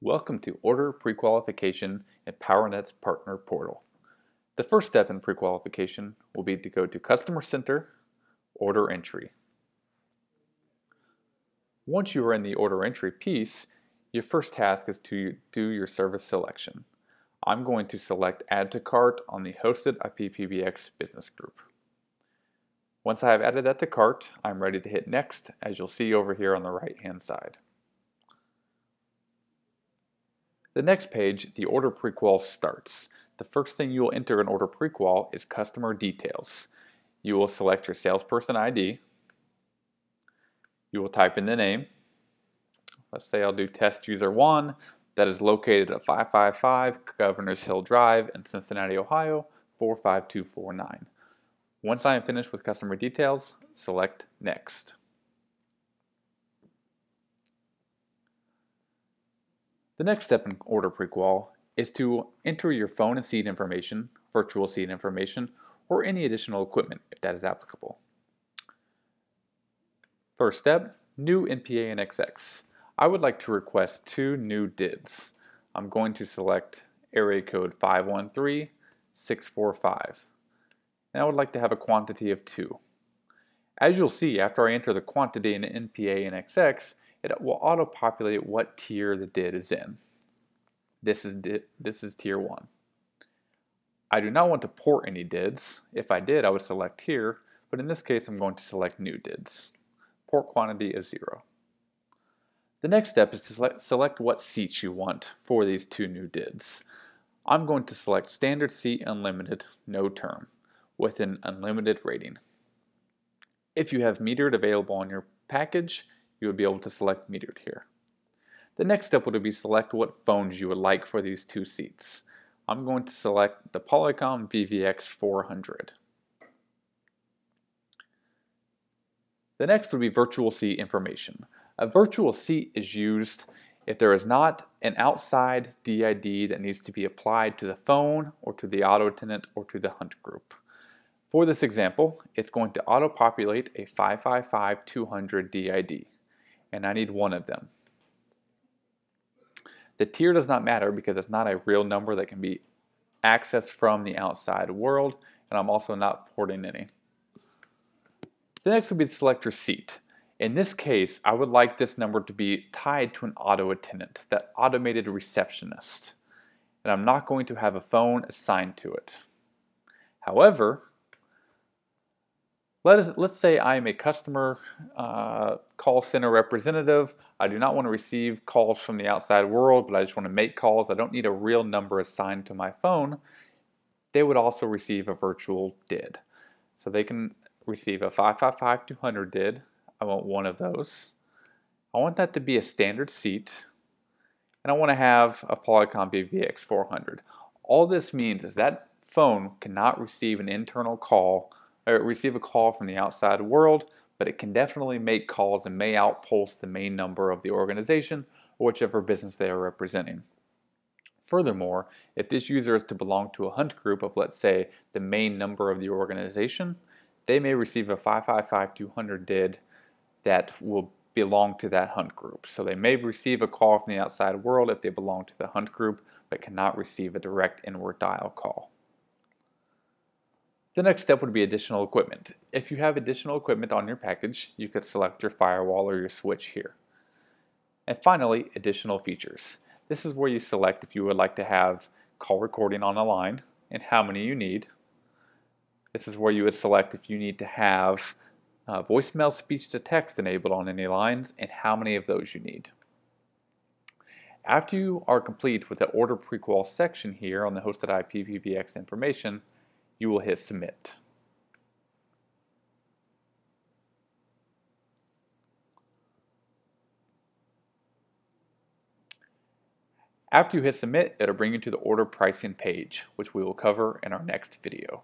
Welcome to Order Prequalification in PowerNet's Partner Portal. The first step in prequalification will be to go to Customer Center, Order Entry. Once you are in the order entry piece, your first task is to do your service selection. I'm going to select Add to Cart on the Hosted IPPBX Business Group. Once I have added that to cart, I'm ready to hit Next, as you'll see over here on the right hand side. The next page, the order prequal starts. The first thing you will enter in order prequal is customer details. You will select your salesperson ID. You will type in the name. Let's say I'll do test user 1 that is located at 555 Governors Hill Drive in Cincinnati, Ohio 45249. Once I am finished with customer details, select next. The next step in order prequal is to enter your phone and seat information, virtual seat information, or any additional equipment if that is applicable. First step, new NPA NXX. I would like to request two new DIDs. I'm going to select area code 513645. And I would like to have a quantity of two. As you'll see, after I enter the quantity in NPA NXX, it will auto-populate what tier the DID is in. This is, this is tier 1. I do not want to port any DIDs. If I did, I would select here, but in this case I'm going to select new DIDs. Port quantity is 0. The next step is to select what seats you want for these two new DIDs. I'm going to select standard seat unlimited, no term, with an unlimited rating. If you have metered available on your package, you would be able to select metered here. The next step would be select what phones you would like for these two seats. I'm going to select the Polycom VVX400. The next would be virtual seat information. A virtual seat is used if there is not an outside DID that needs to be applied to the phone or to the auto attendant or to the hunt group. For this example, it's going to auto-populate a 555-200 DID and I need one of them. The tier does not matter because it's not a real number that can be accessed from the outside world, and I'm also not porting any. The next would be the selector seat. In this case, I would like this number to be tied to an auto attendant, that automated receptionist. And I'm not going to have a phone assigned to it. However, let us, let's say I am a customer uh, call center representative. I do not want to receive calls from the outside world, but I just want to make calls. I don't need a real number assigned to my phone. They would also receive a virtual DID. So they can receive a 555-200 DID. I want one of those. I want that to be a standard seat. And I want to have a Polycom VVX 400. All this means is that phone cannot receive an internal call receive a call from the outside world, but it can definitely make calls and may outpulse the main number of the organization or whichever business they are representing. Furthermore, if this user is to belong to a hunt group of, let's say, the main number of the organization, they may receive a 555-200 DID that will belong to that hunt group. So they may receive a call from the outside world if they belong to the hunt group, but cannot receive a direct inward dial call. The next step would be additional equipment. If you have additional equipment on your package, you could select your firewall or your switch here. And finally, additional features. This is where you select if you would like to have call recording on a line and how many you need. This is where you would select if you need to have uh, voicemail speech to text enabled on any lines and how many of those you need. After you are complete with the order prequal section here on the hosted IP PBX information, you will hit submit. After you hit submit, it'll bring you to the order pricing page, which we will cover in our next video.